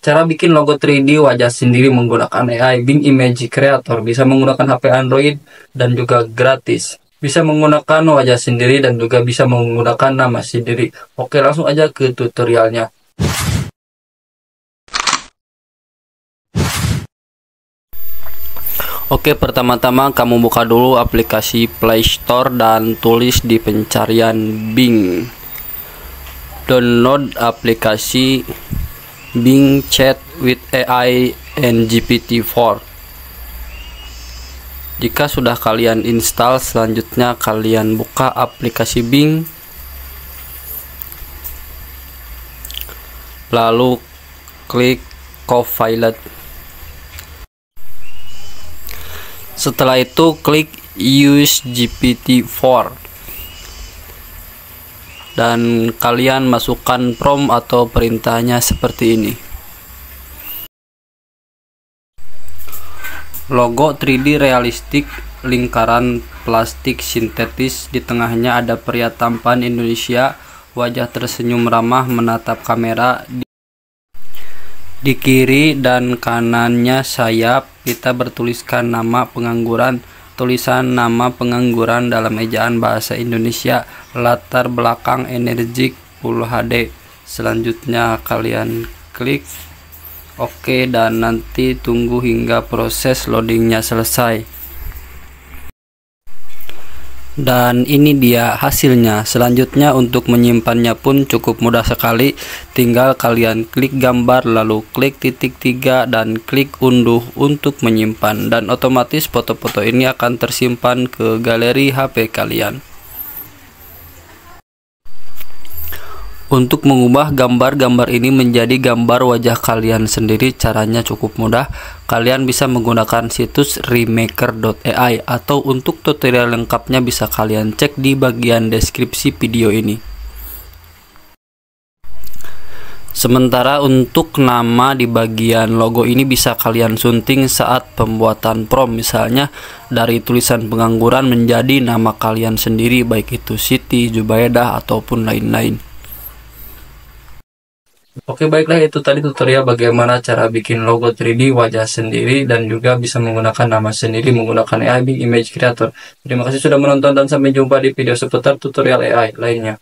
Cara bikin logo 3D wajah sendiri menggunakan AI Bing Image Creator bisa menggunakan HP Android dan juga gratis. Bisa menggunakan wajah sendiri dan juga bisa menggunakan nama sendiri. Oke, langsung aja ke tutorialnya. Oke, pertama-tama kamu buka dulu aplikasi Play Store dan tulis di pencarian Bing. Download aplikasi Bing Chat with AI and GPT-4. Jika sudah kalian install, selanjutnya kalian buka aplikasi Bing. Lalu klik Copilot Setelah itu klik use GPT-4 dan kalian masukkan prompt atau perintahnya seperti ini. Logo 3D realistik lingkaran plastik sintetis di tengahnya ada pria tampan Indonesia wajah tersenyum ramah menatap kamera di di kiri dan kanannya sayap, kita bertuliskan nama pengangguran. Tulisan nama pengangguran dalam ejaan bahasa Indonesia, latar belakang energik Full HD. Selanjutnya kalian klik OK dan nanti tunggu hingga proses loadingnya selesai dan ini dia hasilnya. Selanjutnya untuk menyimpannya pun cukup mudah sekali. Tinggal kalian klik gambar lalu klik titik tiga dan klik unduh untuk menyimpan. Dan otomatis foto-foto ini akan tersimpan ke galeri HP kalian Untuk mengubah gambar-gambar ini menjadi gambar wajah kalian sendiri caranya cukup mudah. Kalian bisa menggunakan situs remaker.ai atau untuk tutorial lengkapnya bisa kalian cek di bagian deskripsi video ini. Sementara untuk nama di bagian logo ini bisa kalian sunting saat pembuatan prom misalnya dari tulisan pengangguran menjadi nama kalian sendiri baik itu Siti, Jubaidah ataupun lain-lain. Oke baiklah itu tadi tutorial bagaimana cara bikin logo 3D wajah sendiri dan juga bisa menggunakan nama sendiri menggunakan AI Image Creator. Terima kasih sudah menonton dan sampai jumpa di video seputar tutorial AI lainnya.